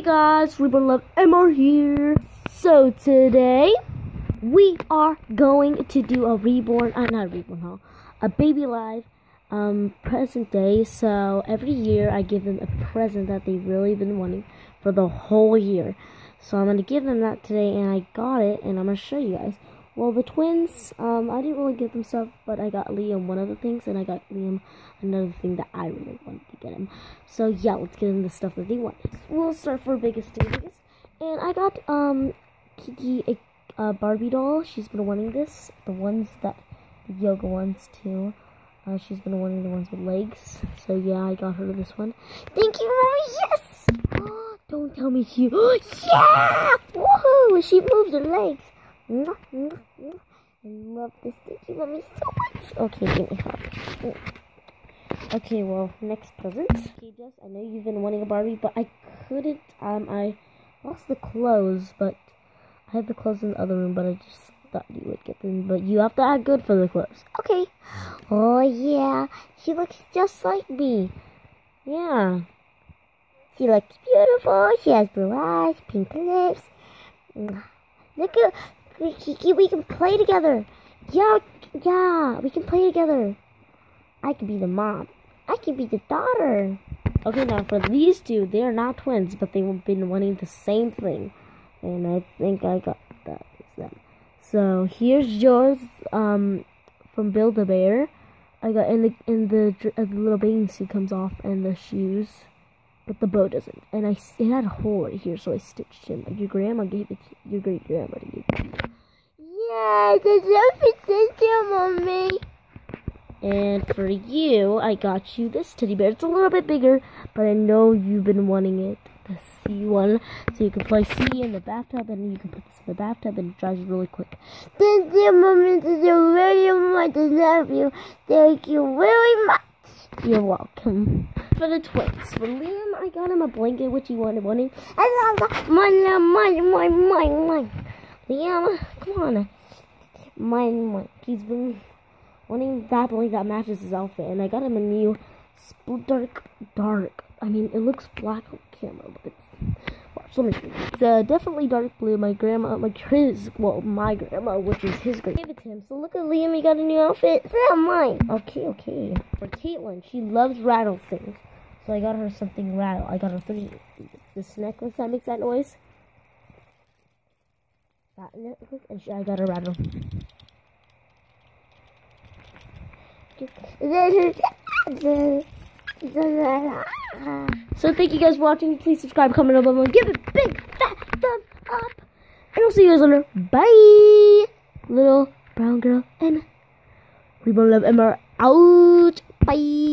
Hey guys, Reborn Love MR here. So today we are going to do a reborn, uh, not a reborn haul, a Baby Alive um, present day. So every year I give them a present that they've really been wanting for the whole year. So I'm gonna give them that today, and I got it, and I'm gonna show you guys. Well, the twins, um, I didn't really give them stuff, but I got Liam one of the things, and I got Liam another thing that I really wanted to get him. So yeah, let's get them the stuff that they want. We'll start for biggest to biggest. And I got um Kiki a, a Barbie doll. She's been wanting this. The ones that the yoga ones too. Uh, she's been wanting the ones with legs. So yeah, I got her this one. Thank you, Mommy. Yes. Don't tell me she. yeah. Woohoo! She moves her legs. I love this. You, Mommy, so much. Okay, give me hug. Okay, well, next present. Okay, Jess, I know you've been wanting a Barbie, but I couldn't. Um, I lost the clothes, but I have the clothes in the other room, but I just thought you would get them. But you have to act good for the clothes. Okay. Oh, yeah. She looks just like me. Yeah. She looks beautiful. She has blue eyes, pink lips. Look at Kiki, we can play together. Yeah, yeah, we can play together. I can be the mom. I can be the daughter. Okay, now for these two, they are not twins, but they've been wanting the same thing. And I think I got that. So here's yours um, from Build-A-Bear. I got in the in the, uh, the little bathing suit comes off and the shoes, but the bow doesn't. And I it had a hole right here, so I stitched him. Like your grandma gave it. To, your great grandma gave it. To you. Yeah, the outfit says on me. And for you, I got you this teddy bear. It's a little bit bigger, but I know you've been wanting it, the C one. So you can play C in the bathtub, and you can put this in the bathtub, and it dries really quick. Thank you, Mommy. Thank you very much. I love you. Thank you very much. You're welcome. For the twins, for Liam, I got him a blanket, which he wanted. wanted. I love mine, mine, mine. Liam, come on. Mine, mine. He's been wanting that blanket that matches his outfit, and I got him a new dark, dark. I mean, it looks black on camera, but it's watch. Let me see. It's uh, definitely dark blue. My grandma, like his, well, my grandma, which is his great. Give it to him. So look at Liam. He got a new outfit. It's not mine. Okay, okay. For Caitlin, she loves rattle things, so I got her something rattle. I got her three. This necklace that makes that noise. That necklace, and she, I got her rattle. So thank you guys for watching. Please subscribe, comment, and below, give it a big fat thumbs up. And I'll see you guys later. Bye. Little brown girl and Reborn Love Emma out. Bye.